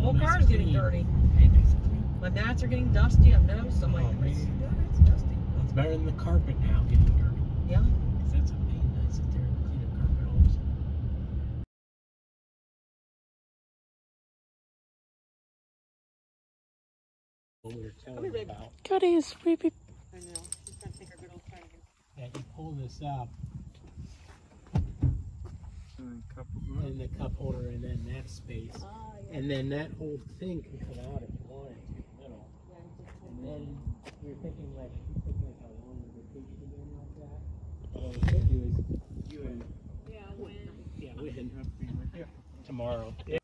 the whole Nice car is getting dirty. Hey, nice and clean. My mats are getting dusty. I've noticed. I'm like, Oh, it's, yeah, it's dusty. It's better than the carpet now getting dirty. Yeah. 'Cause that's a pain to sit there and clean a carpet all of a. What we were telling you about, Goodies, beep beep. I know. She's trying to take our good old time again. that you pull this up Cup in the cup holder and then that space. Ah, And then that whole thing can come out if you want it to, you know. And then you're thinking like, you're thinking like how long the vacation again like that. But what we could do is you and. Yeah, when. Yeah, when. Tomorrow. Yeah.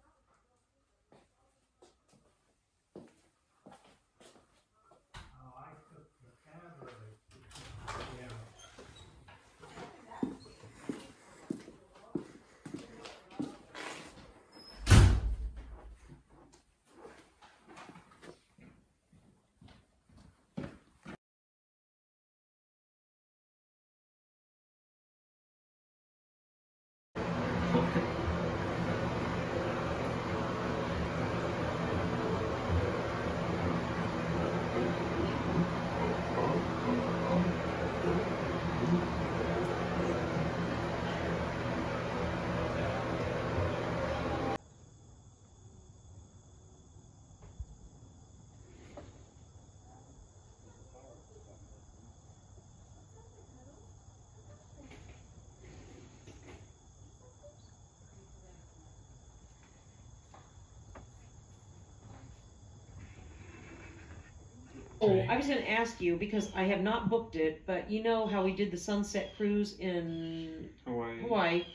Oh, Right. I was going to ask you because I have not booked it, but you know how we did the sunset cruise in Hawaii. Hawaii.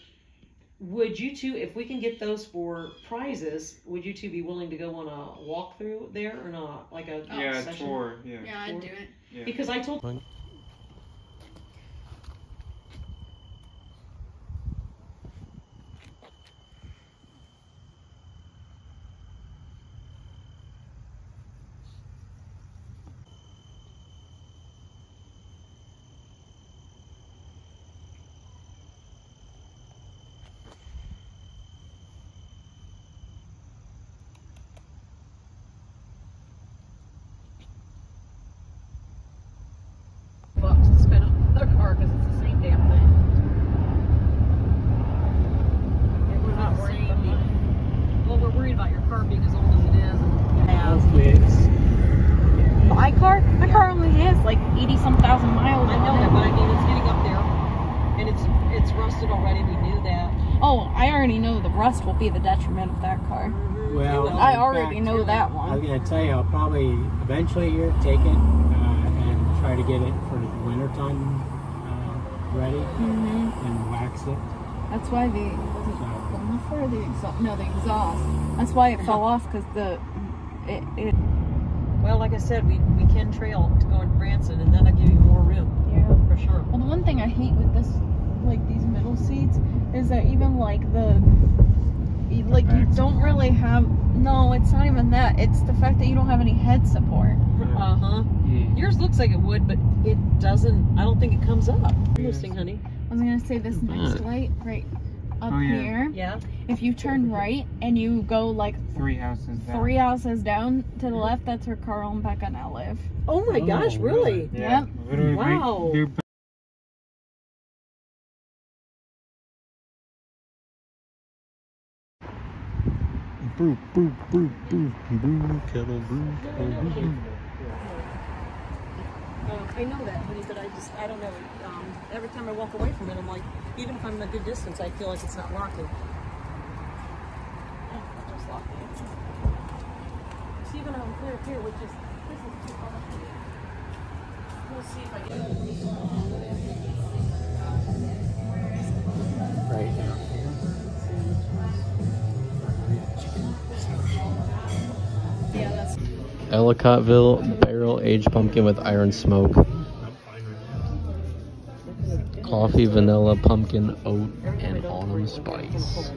Would you two, if we can get those for prizes, would you two be willing to go on a walkthrough there or not? Like a oh. Yeah, session? tour. Yeah. Yeah, I'd do it. Yeah. Because I told bucks to spend on their car because it's the same damn thing. And we're not worried about being, well, we're worried about your car being as old as it is and has. Hopefully it's. My car? My car only has like 80 some thousand miles I know on that, it. but I mean, it's getting up there, and it's it's rusted already. We knew that. Oh, I already know the rust will be the detriment of that car. Well. I already fact, know that one. I was gonna tell you, I'll probably eventually here take it uh, and try to get it for the wintertime uh, ready hmm and wax it. That's why the was it So, the the exhaust? No, the exhaust. That's why it fell off because the it, it Well, like I said, we we can trail to go into Branson, and then I give you more room yeah. for sure. Well, the one thing I hate with this, like these middle seats, is that even like the, like you don't really have. No, it's not even that. It's the fact that you don't have any head support. Uh huh. Mm. Yours looks like it would, but it doesn't. I don't think it comes up. Interesting, honey. I was gonna say this next light right up Oh, yeah. here. Yeah. If you turn right and you go like Three houses down. three houses down to the left, that's where Carl and Becca now live. Oh my Oh, gosh, really? really? Yeah. Yep. Literally, right- Wow. Brew, brew, brew, brew, brew, kettle, brew, kettle, brew. Uh, I know that, honey, but I just, I don't know. Um, every time I walk away from it, I'm like, even if I'm a good distance, I feel like it's not locking. Oh, it's just locking. See, even on clear here, which is, this is too far. We'll see if I get right Ellicottville barrel aged pumpkin with iron smoke. Coffee, vanilla, pumpkin, oat, and autumn spice.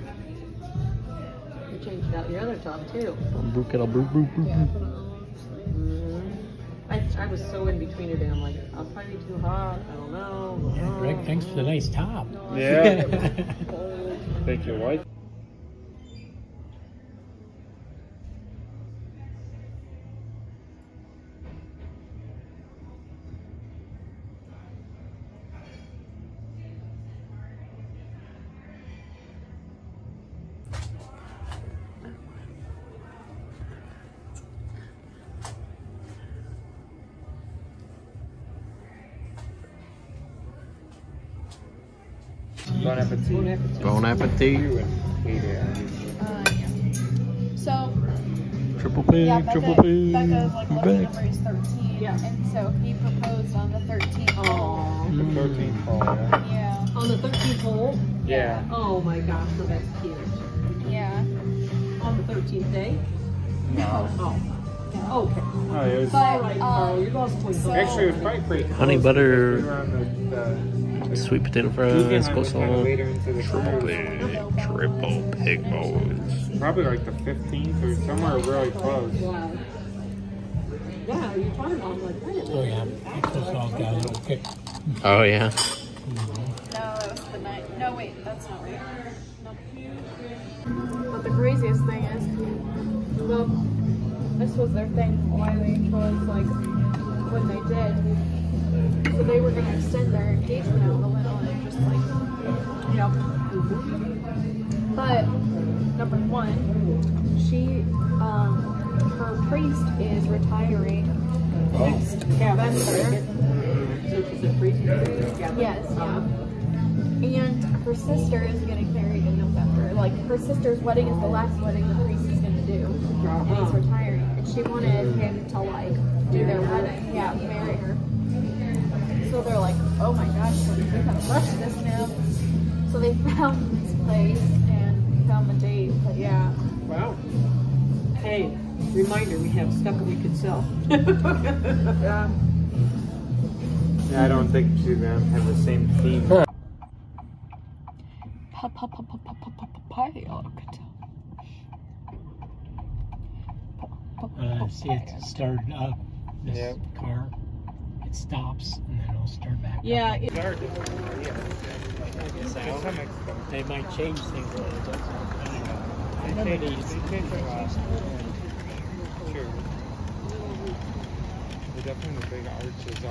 You changed out your other top too. I was so in between today. I'm like, I'll probably be too hot. I don't know. Yeah, Greg, thanks for the nice top. Yeah. Thank you, wife. Bon appetit. You would. Uh, yeah. So Triple pig, yeah, Becca, triple pig. Becca's like I'm lucky number is 13, Yeah. and so he proposed on the 13th. Aww. The Mm. 13th hole, yeah. Yeah, On the 13th hole? Yeah. Oh my gosh, so that's cute. yeah. On the 13th day? No. Oh. Okay. Oh, it was. But All right, Carl, um, you lost points. so- Actually, it was probably pretty. Honey butter. Because we were on the, the, Sweet potato fries, was kinda coleslaw. later into the Triple pig, triple pig balls. Probably like the 15th or somewhere really close. Wow. Yeah, you're talking about like, wait Oh yeah, because all little kick. Oh yeah. no, that was the night. No, wait, that's not right. No. But the craziest thing is, well, this was their thing why they chose like when they did. So they were gonna extend their engagement out a little and just like, you know. But number one, she, um, her priest is retiring next November. So she's a priest? Yes, yeah. And her sister is getting married in November. Like her sister's wedding is the last wedding the priest is gonna do. And he's retiring. And she wanted him to like do their wedding. Yeah, marry her. So they're like, oh my gosh, like, we gotta rush this now. So they found this place and found the date. But yeah. Wow. Hey, reminder, we have stuff that we could sell. Yeah. Yeah, I don't think two of them have the same theme. Uh, see, it started up. This Yep. car, it stops and then it'll start back. Yeah, up. it- They might change things a little bit. They Remember change- they change a lot. Sure. But definitely the big arches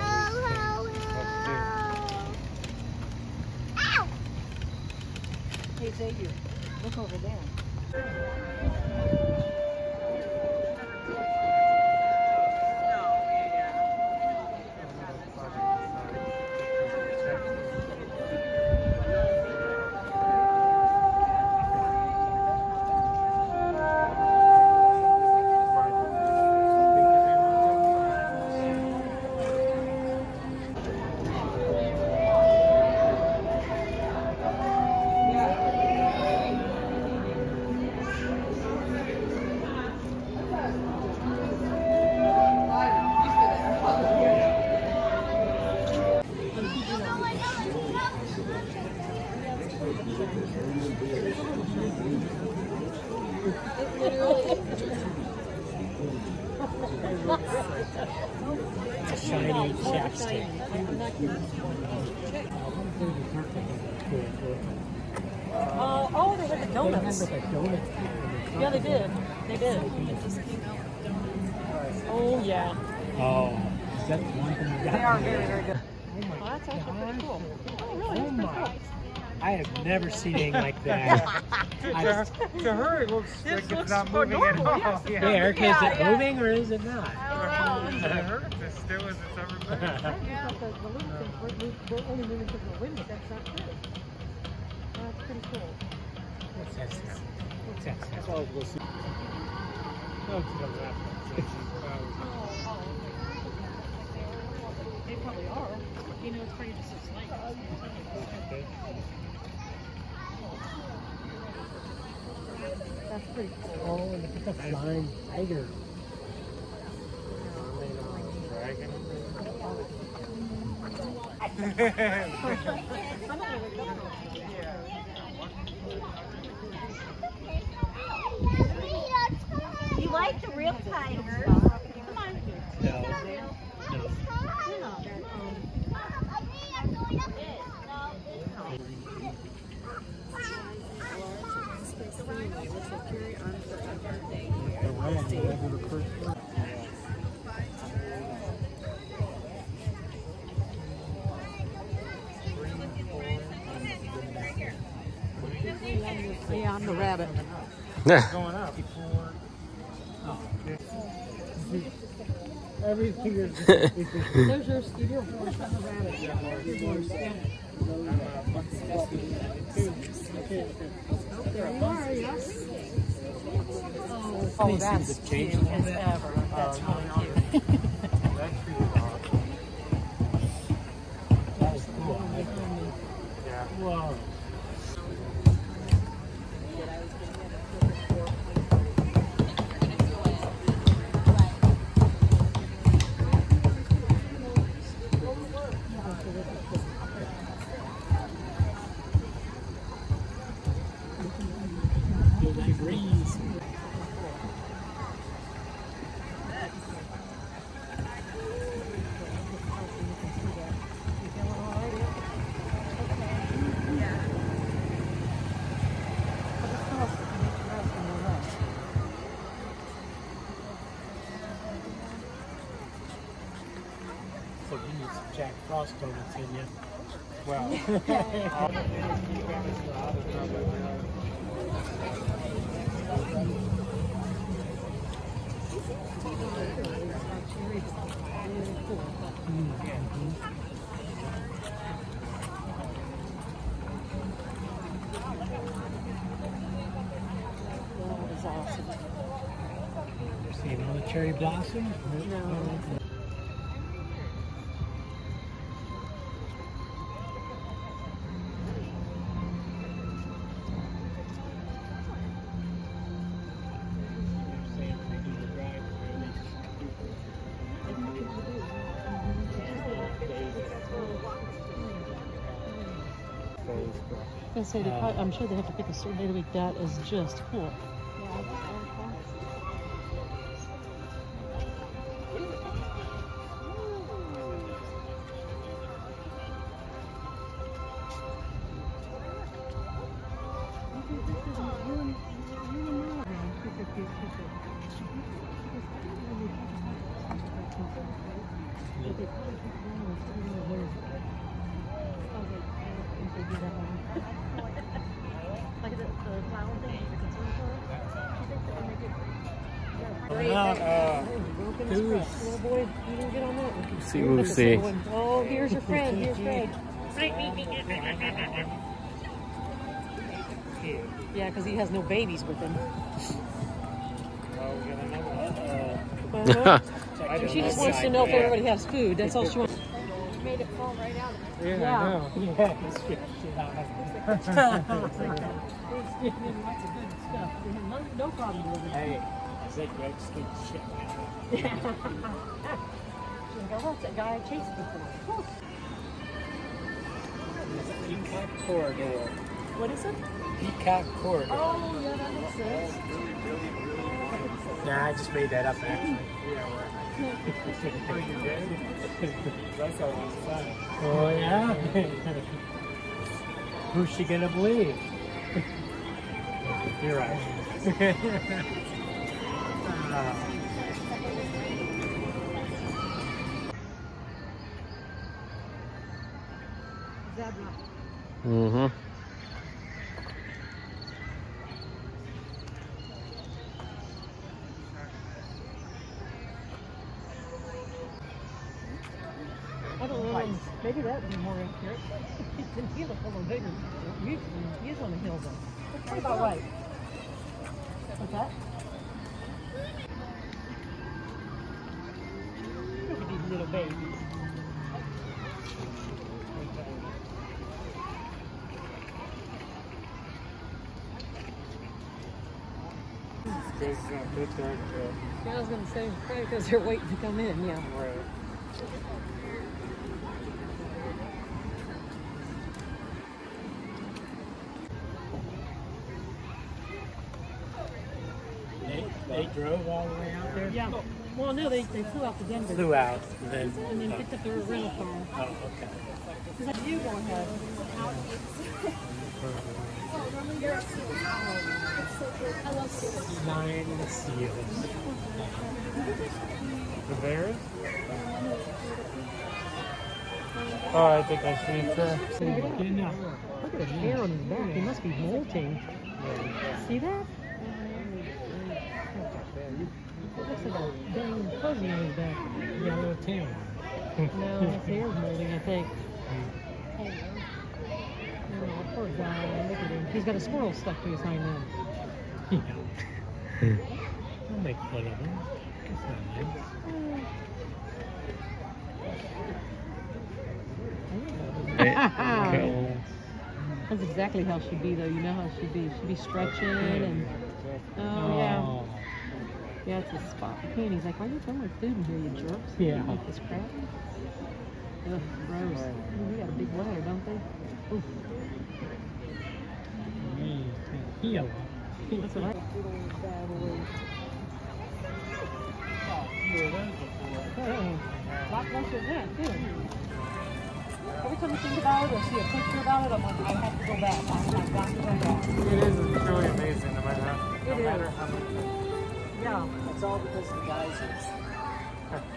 always things up Hey Xavier, look over there. Yeah. The balloon things, we're, we're only moving because of the wind, but that's not good. That's pretty cool. What's that sound? What's that sound? Oh, we'll see. No, it's the left. They probably are. You know, it's pretty just a slight. That's pretty cool. Oh, look at the flying tiger. Dragon. You like the real tiger? Going up. Oh, Everything is. There's your studio. Oh, that's cute as ever. That's really cute. Well, See all the cherry blossom? I say they um, probably, I'm sure they have to pick a certain day to make that is just cool. We'll see. Oh, here's your friend. Here's Greg. Yeah, because he has no babies with him. Uh-huh. She just wants to know if everybody has food. That's all she wants. Made it fall right out. Yeah, Yeah. I know. Yeah, it's good shit out of. No, no problem with it. Hey, I said Greg skin shit out Oh, that's that guy I chased before. Peacock Corridor. What is it? Peacock Corridor. Oh, yeah, that makes sense. Nah, I just made that up actually. on the. Oh yeah? Who's she gonna believe? You're right. Ah. Mm-hmm. I don't know. Maybe that would be more accurate. He's a little bigger. He's, he's on the hill though. What about right? What's that? Because uh, uh, Yeah, I was gonna say probably because they're waiting to come in. Yeah. right. They, they drove all the way out there? Yeah. Well, no, they, they flew out to Denver Flew out and then. and then picked up their rental car. Oh, okay. Is that you going ahead? Nine seals. The bears? Oh, I think I see it. Enough. Look at the hair on his back. He must be molting. See that? It looks like a dang fuzzy on his back. Got a little tail. No, his hair's molting, I think. Hmm. Oh, poor guy. Look at him. He's got a squirrel stuck to his hind end. Yeah. Don't make fun of him. It's not nice. Cuddles. That's exactly how she'd be, though. You know how she'd be. She'd be stretching and. Oh, yeah. Oh. Yeah, it's a spot for. And he's like, why are you throwing food in here, you jerks? Yeah. You eat this crap. Ugh, gross. Ooh, they got a big ladder, don't they? Oof. Oh, Blockbuster event, too. Every time I think about it or see a picture about it, I'm like, I have to go back. I have to go back. It is truly amazing, no matter how, no It matter how. Yeah. It's all because of the geysers.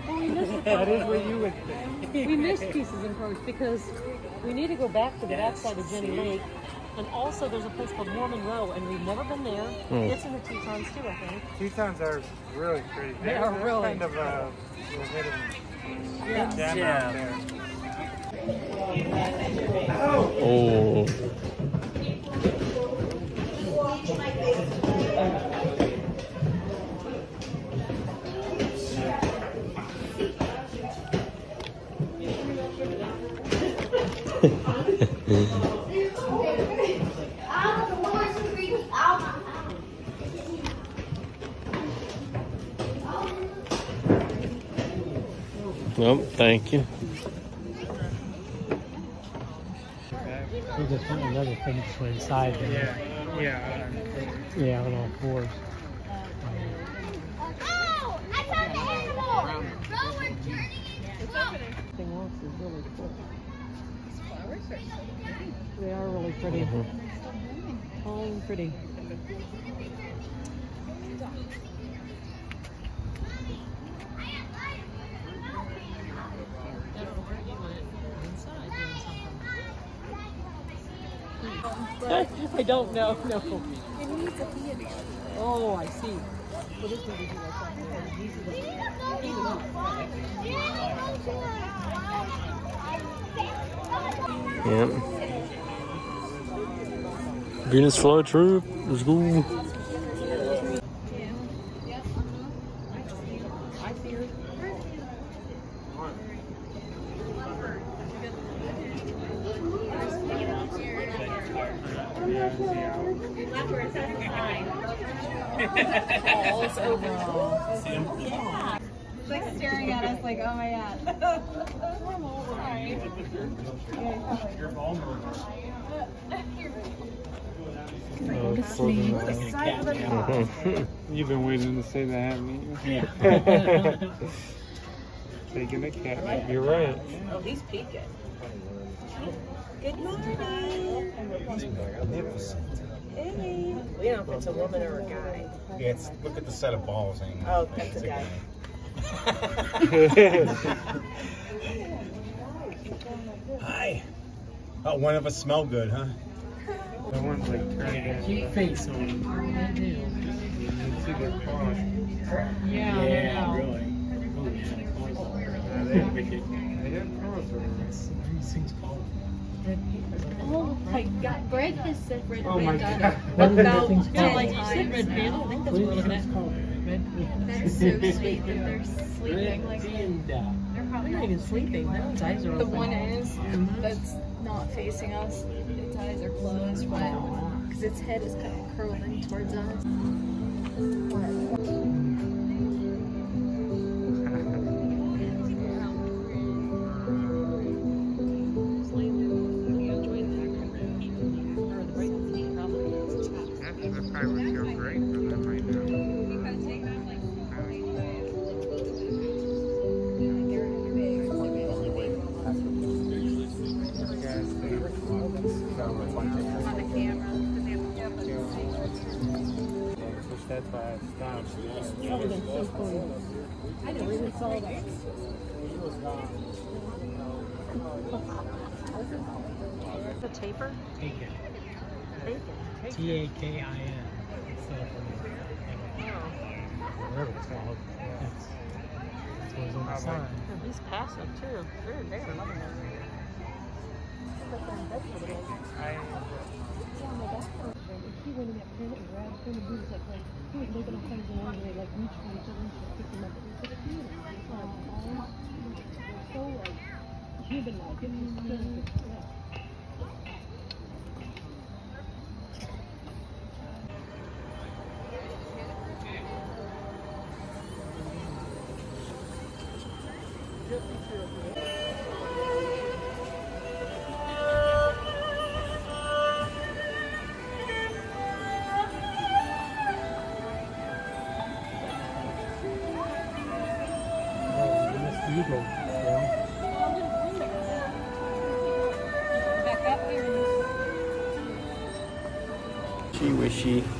Well, we missed That is what you would think. we missed pieces in Crows because we need to go back to the backside of Jenny Lake. And also, there's a place called Mormon Row, and we've never been there. Oh. It's in the Tetons, too, I think. Tetons are really pretty. They They're- really. kind of uh, a, a hidden Yeah. gem out there. Oh. Nope, thank you. We just want another thing to swim inside there. Yeah, yeah. Yeah, on all fours. Oh, I found the animal! No, we're turning it. Look. Thing else is really cool. They are really pretty. Mm-hmm. Tall and pretty. I don't know. No. Oh, I see. Well, do like the- Yep. Venus flytrap. Let's go. I see her. He's like staring at us like, oh my god. Sorry. Oh, You've been waiting to say that, haven't you? Yeah. Taking a cat. You're right. Oh, he's peeking. Good morning. Hey. We don't know if it's a woman or a guy. Yeah, it's, look at the set of balls hanging. Oh, that's a guy. Hi. Oh, one of us smell good, huh? The ones like trying to Keep face on him. see their paws. Yeah. Yeah, really. They have wicked. They have paws. though. These things called. Oh my god. Greg has said red Oh my panda God. The about Yeah, like you said, red panda. I think that's what we're looking at. That is so sweet that they're sleeping like panda. they're probably not even sleeping. That eyes are The one is mm-hmm. that's not facing us. Its eyes are closed, but oh, because its head is kind of curling towards us. That paper? Takin. Takin. T-A-K-I-N. So, it's called. That's, that's on the sign. He's passive too. They're, they're loving it. He went 她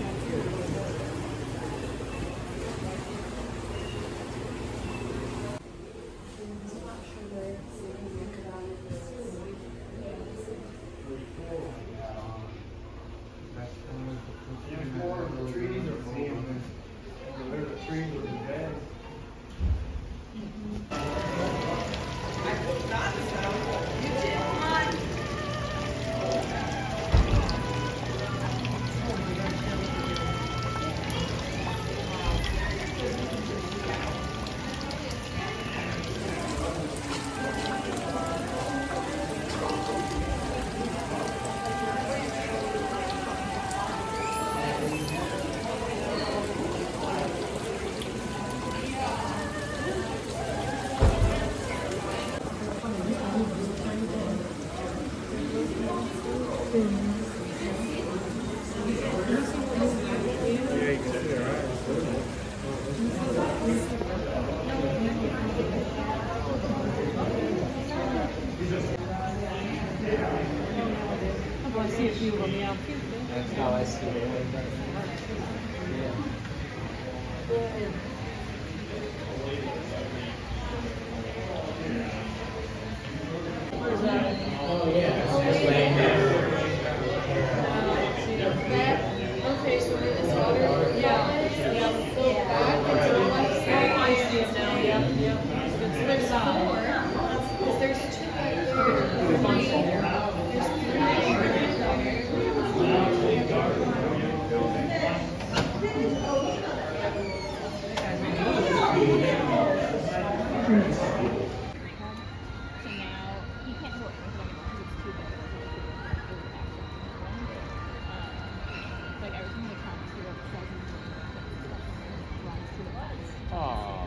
Aww.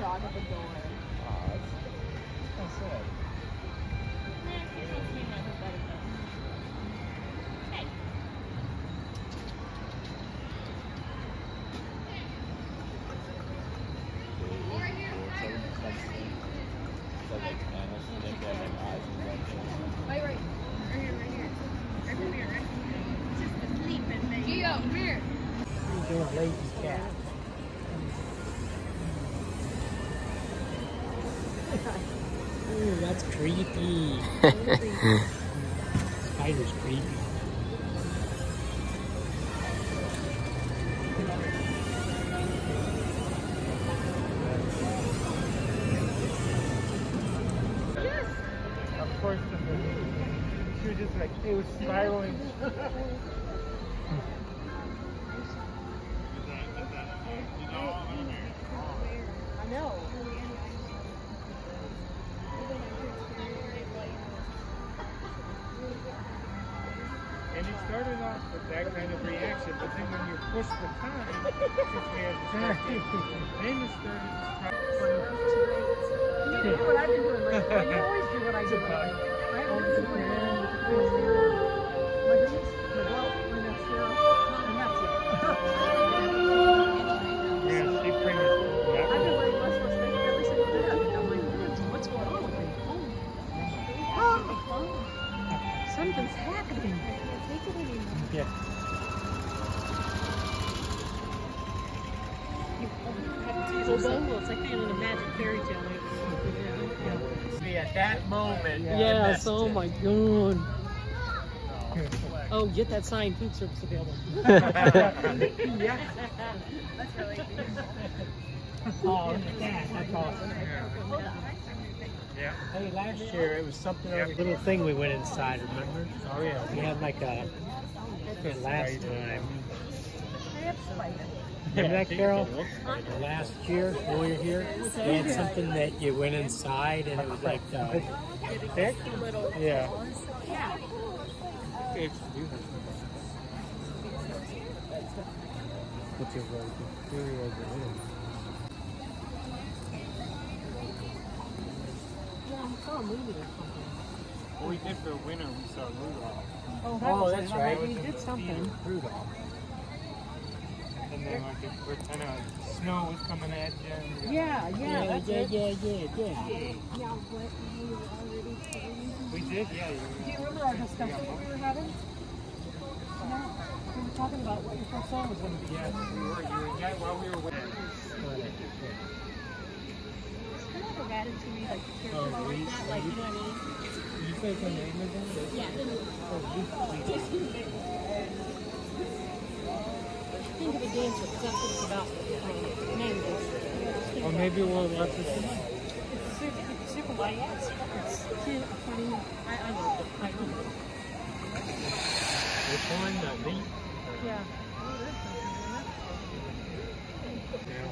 Dog at the door. Aww, that's, that's so sad. Nah, my god. Oh, get that sign, food service available. Yeah. That's really. Oh, look at that. That's awesome. Yeah. Hey, last year it was something—a little thing we went inside, remember? Oh yeah. We had like a last time. Remember that, Carol? Last year when we were here, we had something that you went inside and it was like uh, thick. Yeah. What's your word? Here is it. Well, we did for winter. We saw Rudolph, Oh, that's right. We did something. Rudolph. And then like we're kind of snow was coming at you. And Yeah, yeah, Yeah, that's yeah, it. yeah, yeah, yeah. We did, yeah. Do you remember our discussion that we were having? No, we were talking about what your first song was gonna be. Yes, we were. You were yeah, while we were waiting. It's Kind of forgot it to me, like, the Oh, character like that, like, you know what I mean? Did you say it's on the Amazon? Yeah. Oh, Think of a dancer, because that's what it's about. Um, name. Or maybe we'll it tonight. It's super, it's super light. It's, it's cute, funny. I, I love it. I love it. Which one? Yeah. Yeah.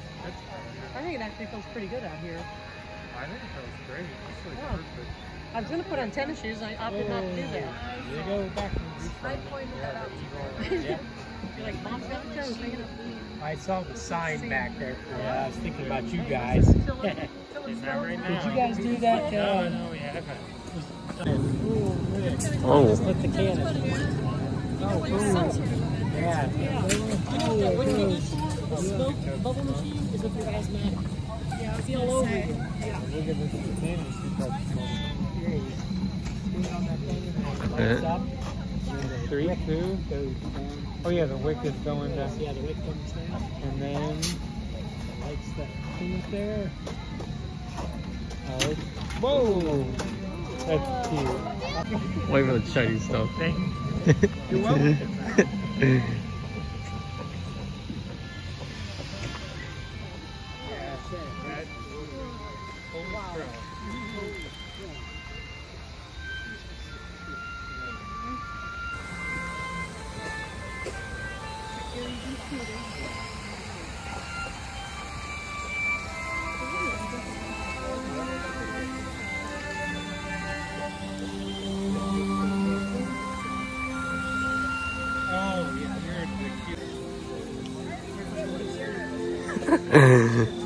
I think it actually feels pretty good out here. I think it feels great. It's like Yeah. perfect. I was gonna put on tennis shoes, I opted not to do that. You go backwards. I pointed that out. Yeah. You're like, mom's got the toes hanging up. I saw the sign back there. Yeah, I was thinking about you guys. Not. Did you guys do that? No, Uh, no, we haven't. Oh. Let the cannon. Oh, cool. Yeah. You know that when you the smoke bubble machine is if you're asthmatic. Yeah, it's all over you. Look at this cannon. She's like, here he is. See it on that thing? And it lights up. And the Three, wick two. goes down. Oh yeah, the wick is going down. Yeah, the wick comes down. And then Lights the thing up there. oh, whoa, that's cute. Wait for the shiny stuff. You're welcome. 嘿嘿嘿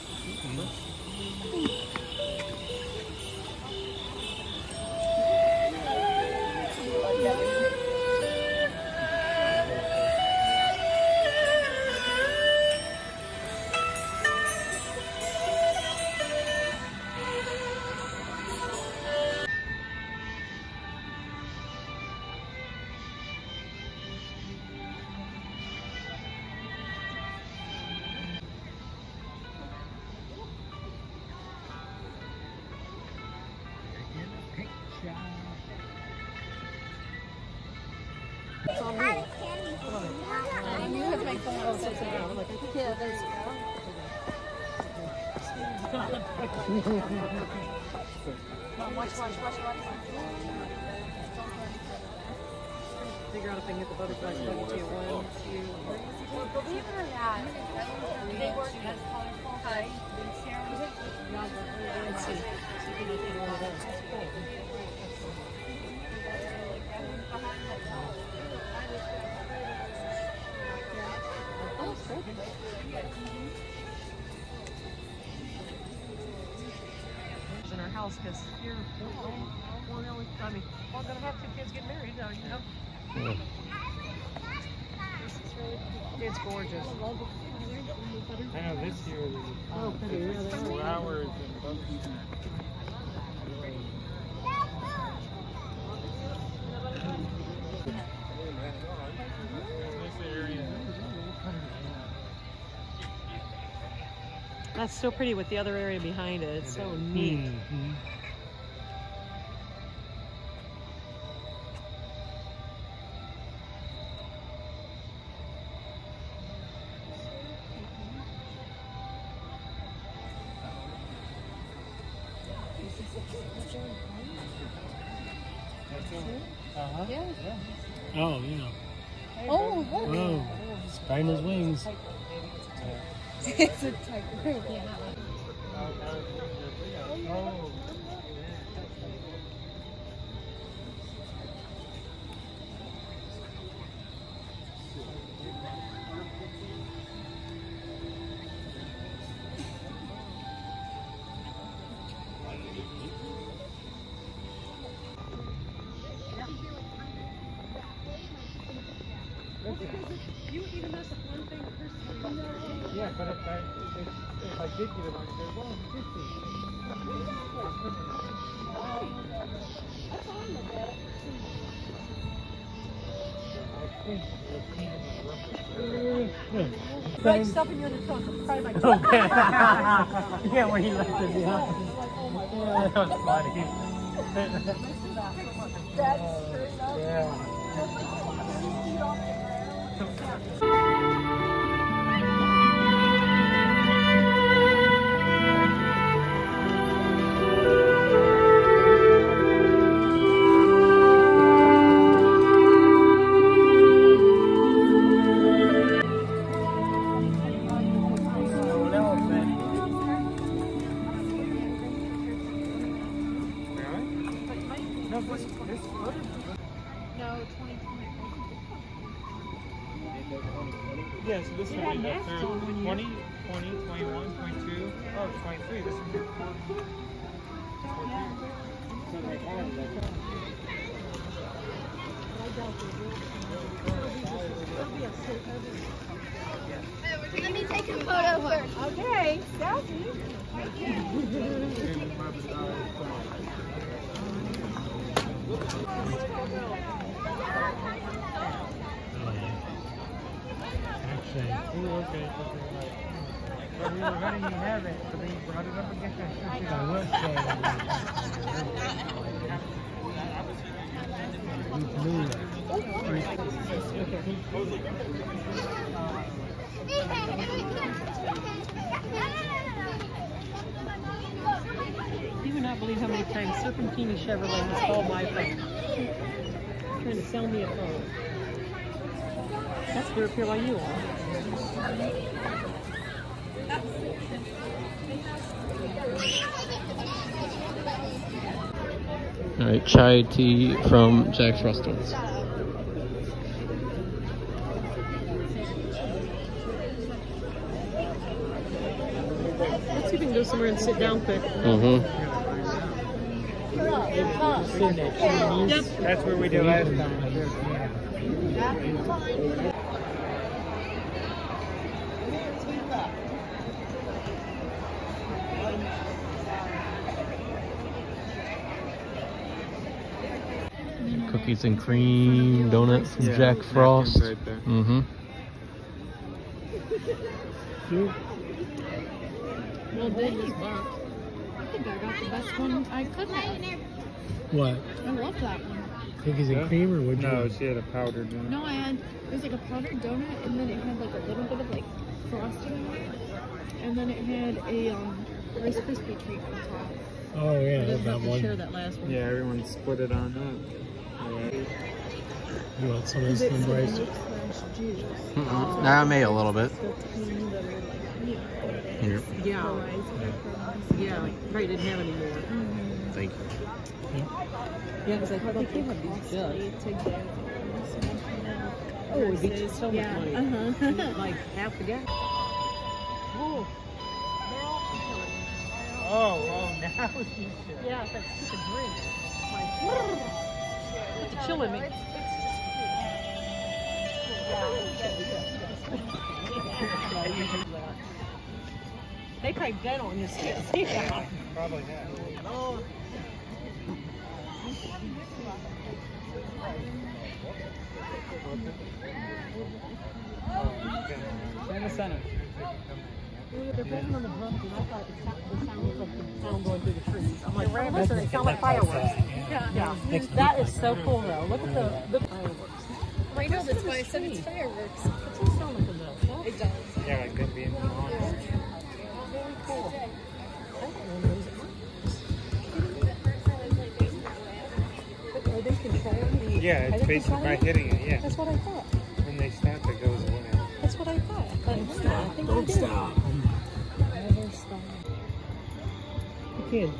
in our house because here we're, we're I mean, I'm going to have two kids get married, though, you know? Yeah. This is really, it's gorgeous. I know this year, oh, pretty, yeah, four hours. That's so pretty with the other area behind it. It's so neat. Mm -hmm. Like stuffing you in the toes. Probably my. Okay. yeah, when he left it. Yeah. that was funny. That's true. Yeah. All right, chai tea from Jack's Frostons. Let's see if we can go somewhere and sit down quick. Mm-hmm. Sit in that Chinese. That's where we did last time. Cookies and cream donut from Yeah, Jack Frost. right. Mm-hmm. Well, Denny's box. I think I got the best one I could have. What? I love that one. Cookies Yeah? and cream or would you? No, she had a powdered donut. No, I had it was like a powdered donut, and then it had like a little bit of like frosting on it, and then it had a um, Rice Krispie treat on top. Oh yeah, I didn't that have to share that last one. Yeah, everyone split it on up. Yeah. You want some of Is this it one, Bryce? milk slash? Mm-hmm. I may a little bit. The tiny that are like yeah. Here, Yeah, Horizon yeah. Right, didn't have any more. thank you. Yeah, because I thought they had these Costly good. to get Oh, it'd be so much yeah, money. Uh-huh. Like half the gas. Whoa. Oh, well, now she should. Yeah, that stupid drink. Like, put the chill in me. They type dental in this shit. Yeah. Probably have. Oh. In the center. Oh. They're building on the bluff, and I thought it sounded, it like the sound going through the trees. I'm like, listen, it sounds like fireworks. Yeah, that is so cool though. Look at the, the fireworks. I know that's why I said it's fireworks. It does sound like a bell. It does. Yeah, like them being on. Very cool. I don't know those Are they controlling the? Yeah, it's they basically by controlling hitting it, yeah. That's what I thought. When they stop, it goes away. That's what I thought. But I think they Don't stop. Can't,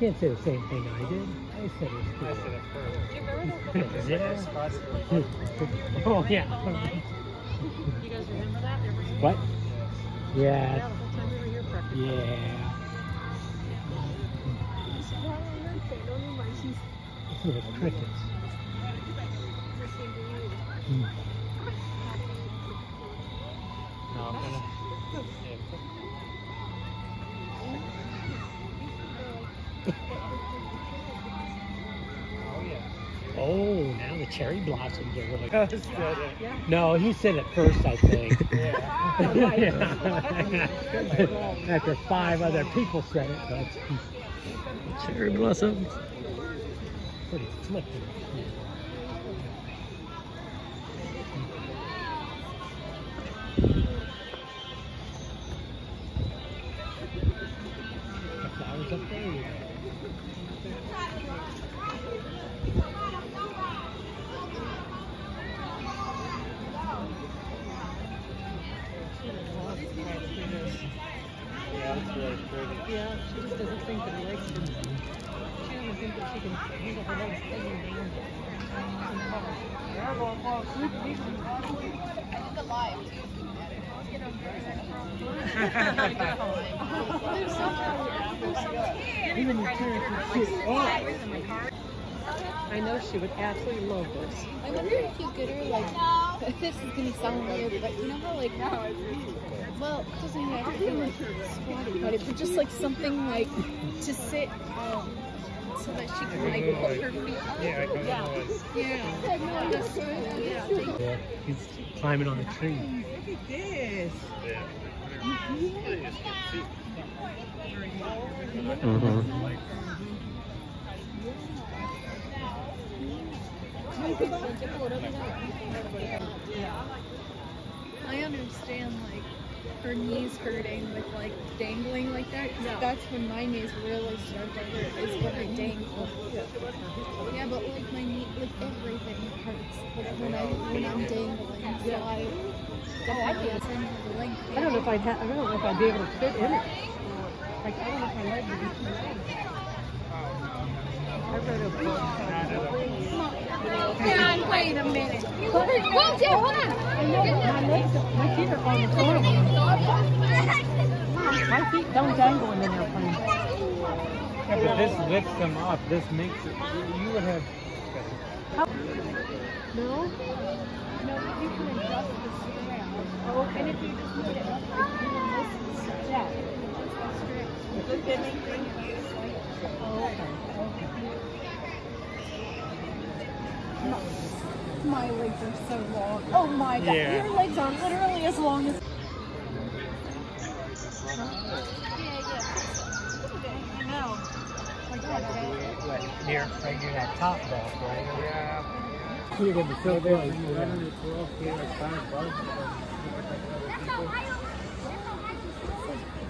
can't say the same thing I did. I said it I was said cool. it first. Yeah. Spots oh yeah. You guys remember that? Every year? What? Yeah, Yeah. the time we were here practically. Yeah. Look at the crickets. No, I'm gonna. Oh, now the cherry blossoms are really. Good. No, he said it first, I think. Yeah. After five other people said it, but Cherry blossoms. pretty flippant. Like like to sit um so that she can like put her feet up. Yeah, I can Yeah. Yeah. Just so yeah, Yeah, he's climbing on the tree. Mm-hmm. I understand like her knees hurting with like dangling like that. 'cause That's when my knees really start to hurt. Is when I dangle. Mm-hmm. Yeah, but like my knee, like everything hurts. Like when I when I'm dangling. So oh, I definitely the leg. I don't know if I'd ha- I don't know if I'd be able to fit in it. Like I don't know if my leg would be too long. I read a Wait a minute. Hold it, hold on. I know, but my legs, my feet are on the floor. My feet don't dangle in an airplane. Yeah, but this lifts them up. This makes it. You would have. No? No, you can adjust the strap. Oh, and if you just it up, this is yeah. Look at me. Oh. Okay. My legs are so long. Oh my god. Yeah. Your legs are literally as long as. Here, right near that top belt, right? Yeah. You're gonna be so close.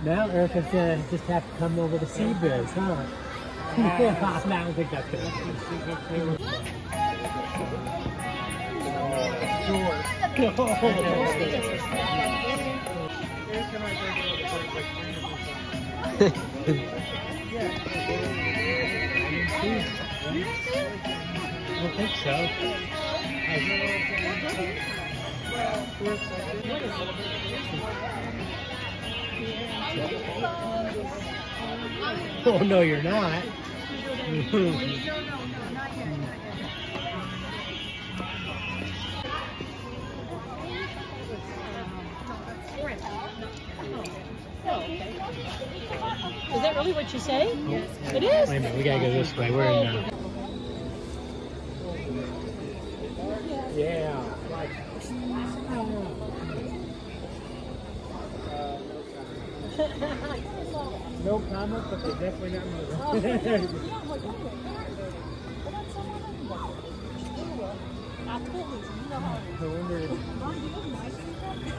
Now Erica's gonna just have to come over to Seabiz, huh? I don't think that's gonna happen. I think so. Oh no, you're not. Is that really what you say? Yes. It is? Wait a minute, we gotta go this way. We're in. Uh... Yeah. No comment, but they're definitely not moving. I wonder if-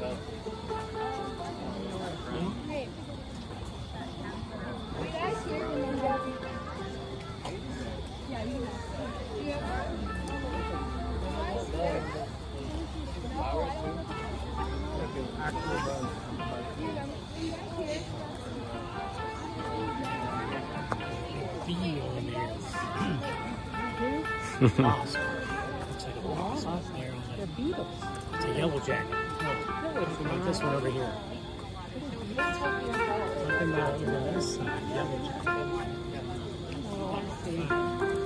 Want that? Like a wasp They're it. beetles. It's a yellow jacket. It's like this one over here. Something about, side, oh, yellow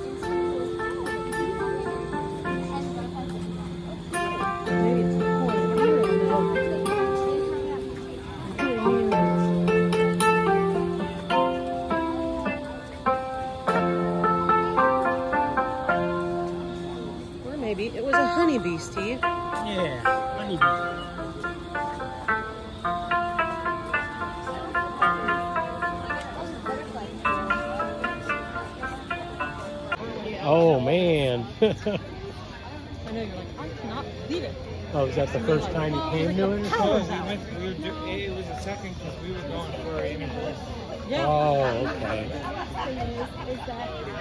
I know you're like, I cannot believe it. oh, is that the first time you oh, came to it? or Oh, we went, we were it was a second because we were going for even worse. Yeah. Oh, okay. thing is, is that we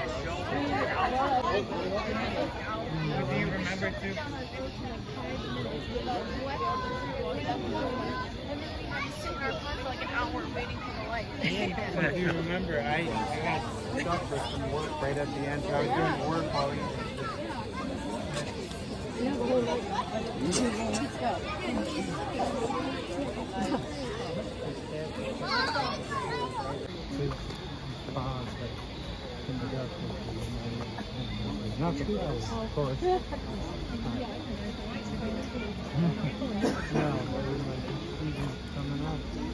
But do you remember too? But do you remember I, I got stuck with some work right at the end. So I was doing work while we The. Not hours, of course. no.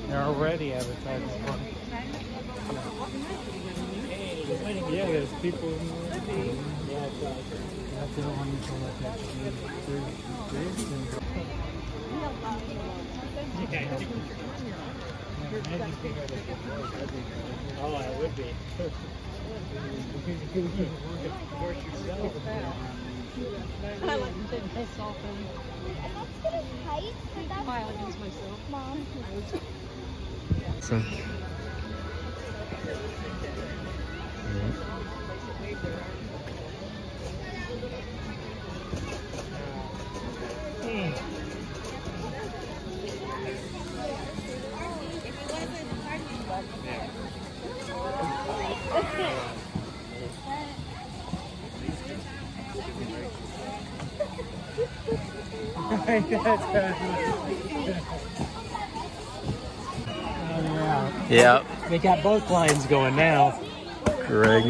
They're already advertising. Yeah, there's people in there. Yeah, it's like, that's the one you can look at. There's, there's things. Oh, I would be. I like to this off and against myself. Mom. So. Yeah. Hmm. Yeah, They got both lines going now. Greg.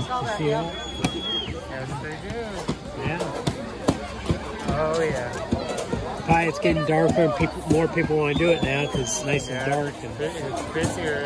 Oh yeah. Hi, it's getting darker and people, more people want to do it now because it's nice and dark. And It's busier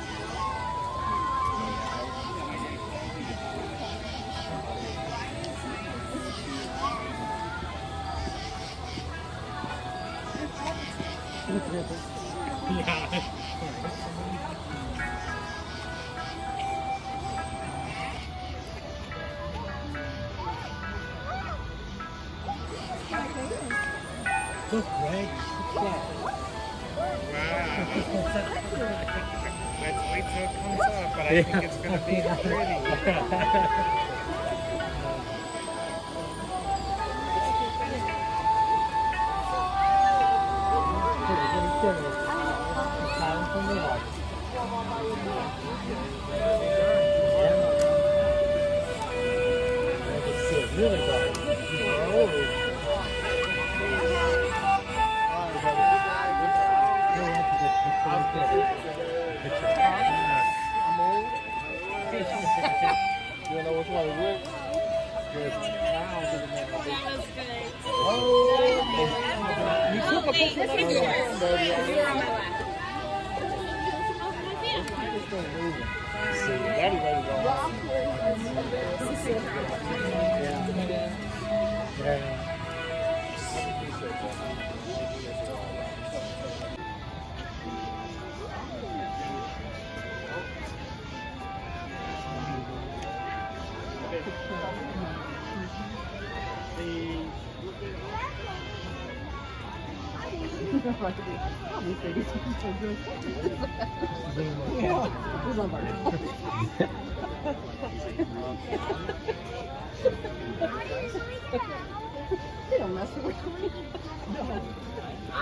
look, Greg, at Let's wait till it comes up, but I think it's going to be pretty.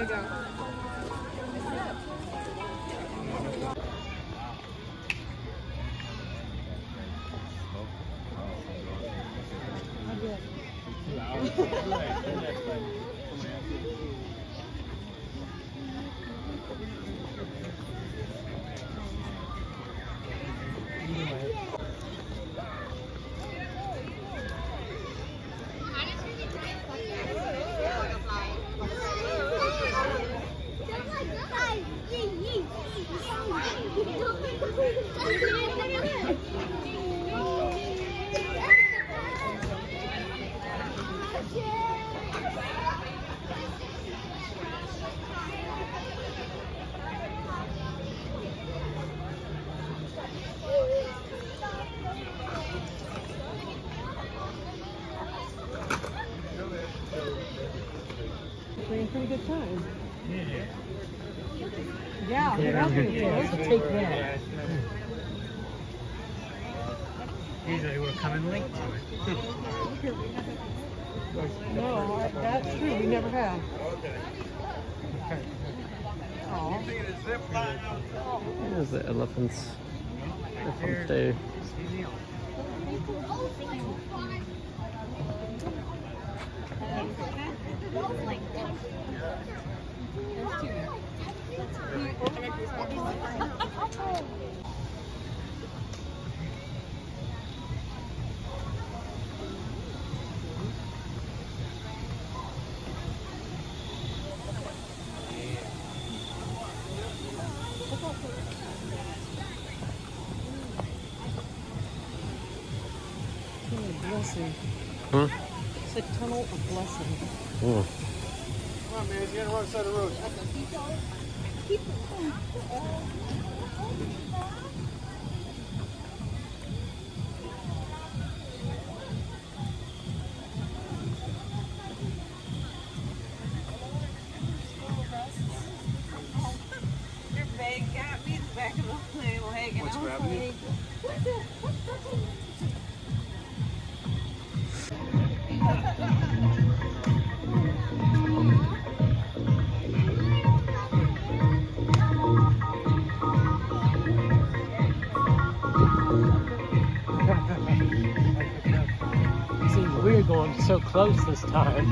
Okay, go. Having a pretty good time. Yeah, Yeah, that's good good. choice. Let's Take that. Usually we're coming late to it. No, that's true. We never have. Oh. There's the elephants. Huh? It's a tunnel of blessing. Oh. Come on, man. You're on the wrong side of the road. Time.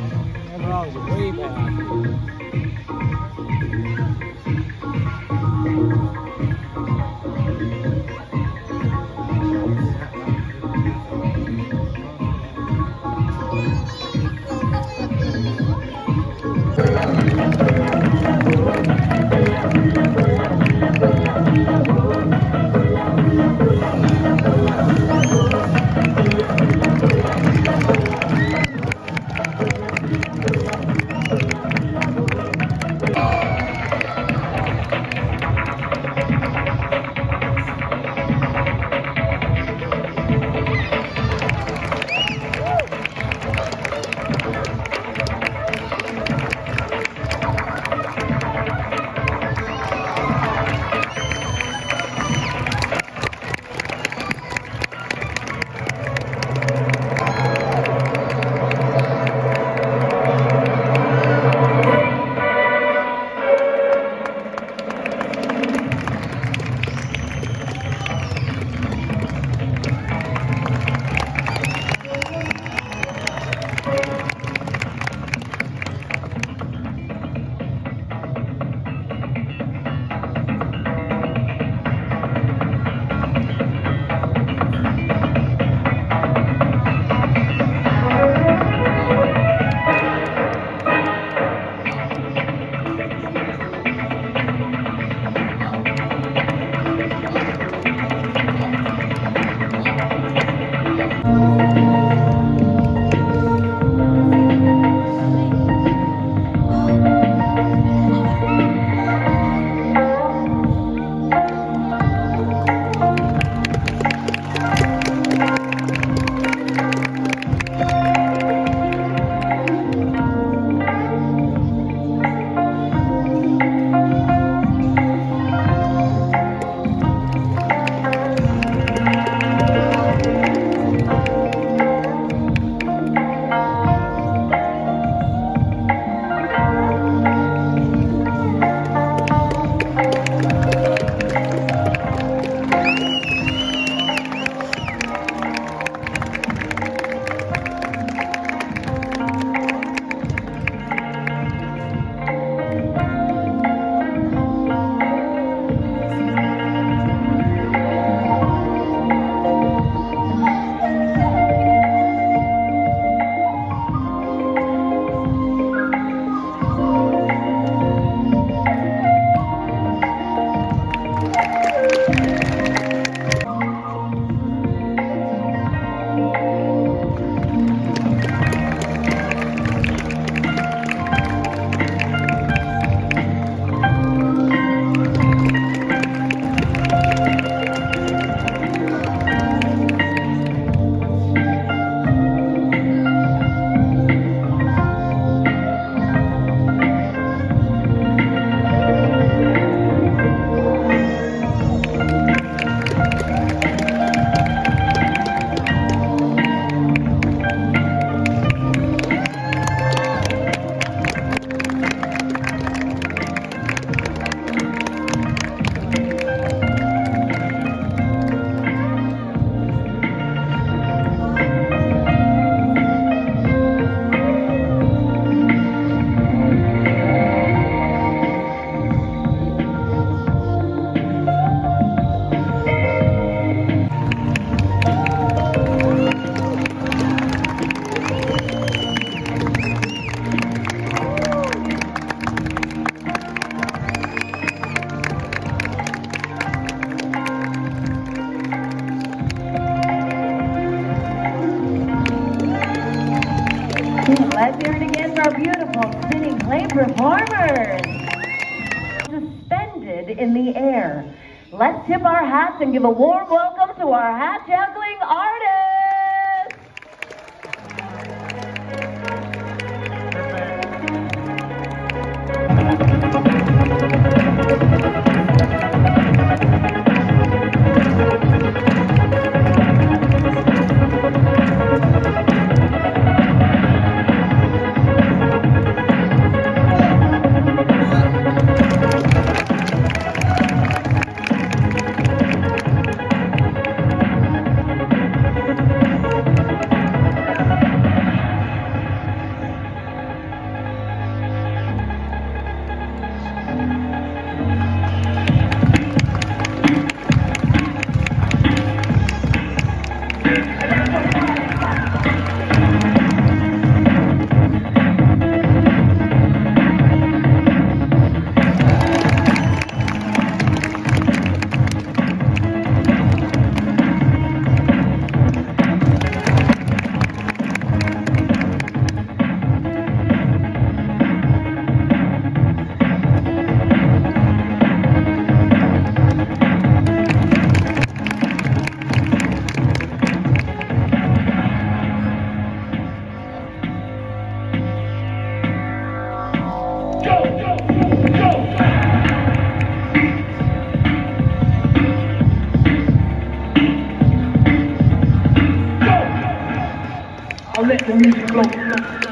I'll let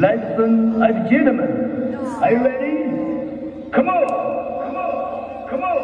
Ladies and gentlemen, are you ready? Come on! Come on! Come on!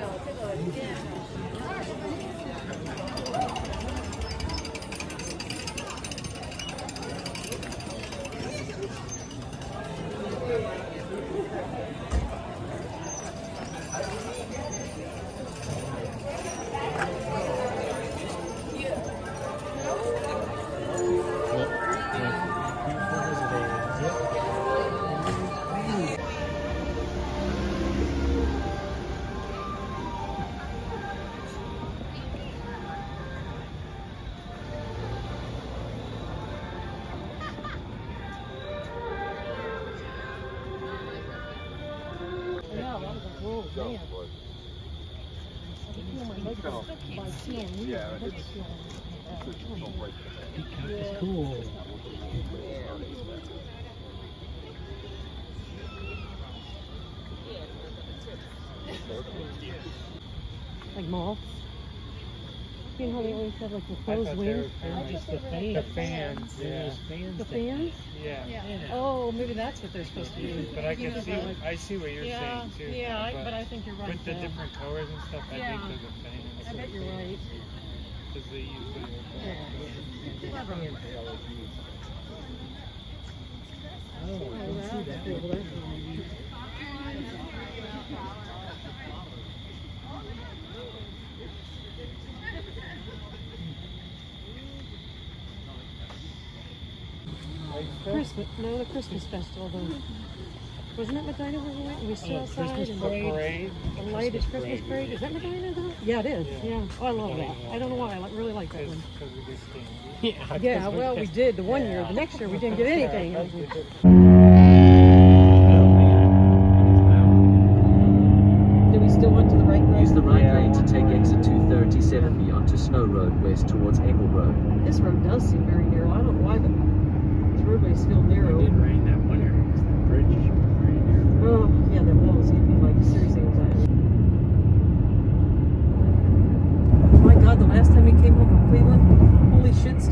Yeah, Yeah, my leg's it's- feeling like that. It's cool. Like moths. You know how they always have like the I crow's thought they were wings? fans. just the The fans. fans, yeah. Fans. The fans? Yeah. Oh, maybe that's what they're supposed to be. But I You can know, see, the, I see what you're yeah, saying too. Yeah, I, but I think you're right. With the though. different colors and stuff, I Yeah. think they're the fans. I bet you're right. Christmas, no, the Christmas festival though. Wasn't it Medina where we went? We stood Oh, outside Christmas and parade. the latest Christmas parade. Is that Medina though? Yeah, it is. Yeah. Oh, I love that. I don't know why. I like, really like that one. Because we get stingy. Yeah. Yeah, well, we did the one year. The next year we didn't get anything. Do we still want to the right road? Use the right lane to take exit 237B onto Snow Road west towards Engle Road. This road does seem very narrow. I don't know why, but this roadways feel narrow. It did rain that one area because that bridge is very narrow. Oh, yeah, that was. You'd be like seriously anxiety. My God, the last time he came home from Cleveland,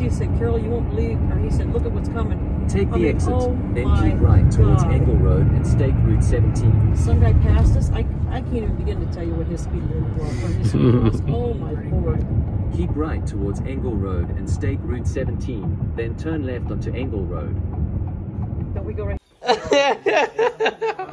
holy shit, Steve said, Carol, you won't believe, or he said, look at what's coming. Take I the mean, exit, oh then keep right towards God. Engle Road and State Route 17. Some guy passed us. I, I can't even begin to tell you what his speed limit was. Or his speed was. Oh my lord. Keep right towards Engle Road and State Route 17, then turn left onto Engle Road. Don't we go right?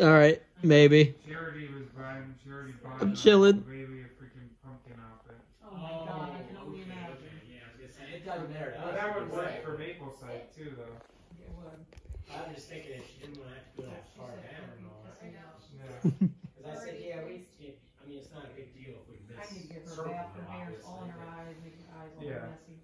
All right, maybe. Charity was buying, Charity bought I'm chilling. baby a freaking pumpkin outfit. Oh my God, I can only imagine. Yeah, I was gonna say, it doesn't matter. to But us, that would it's work like- for Mapleside too, though. It would. I was just thinking if she didn't want to have to go that far down and all that. Because I said, yeah, we, I mean, it's not a big deal if we miss. I need to get her certain bathroom of hairs all in her but- eyes, make her eyes all Yeah. messy.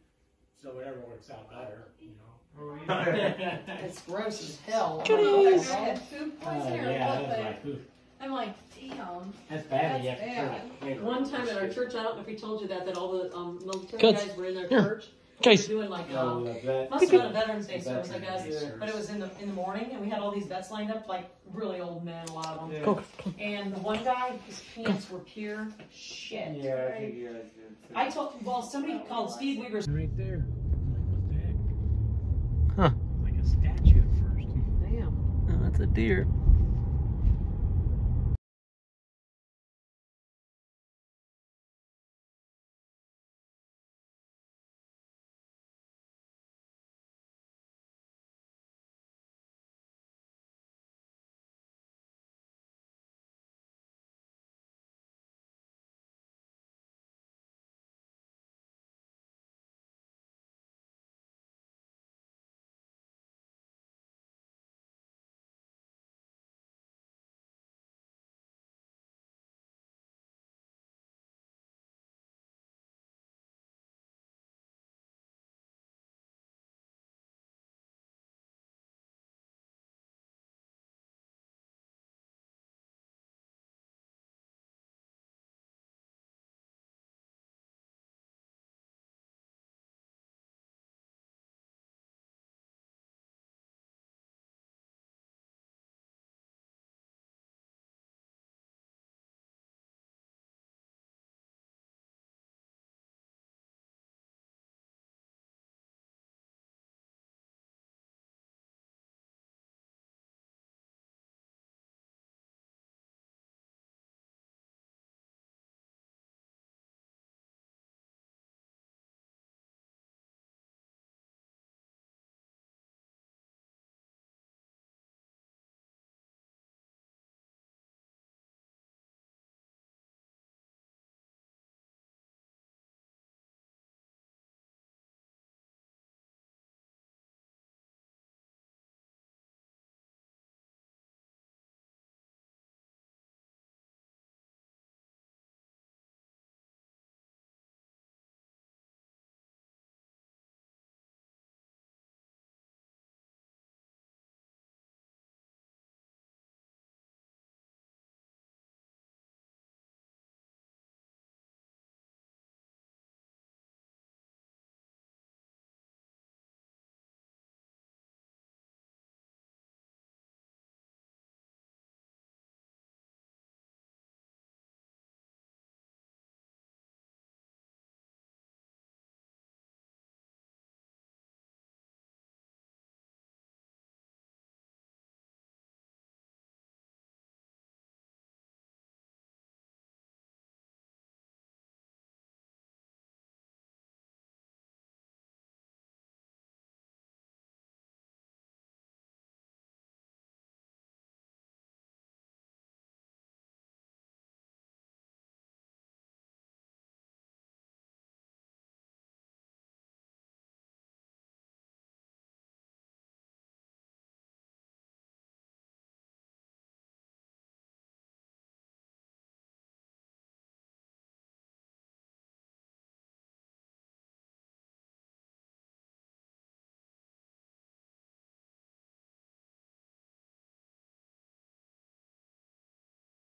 So whatever works out better, you know. Well, It's gross as hell. I had food Oh, poisoning or yeah, that was something. like, oof, I'm like, damn. that's bad, when you That's have to turn bad. it clean. One time at our church, I don't know if we told you that, that all the um, military Good. guys were in their Yeah. church. Guys. We were doing like, Oh, um, must have been a Veterans Day service, I guess. Day But it was in the, in the morning, and we had all these vets lined up, like really old men, a lot of them. Yeah. Go. And the one guy, his pants were pure shit. Yeah, I think you guys did. I told, well, somebody called Steve Weaver's. Right there. Like, what the heck? Huh. Like a statue at first. Damn. Oh, that's a deer.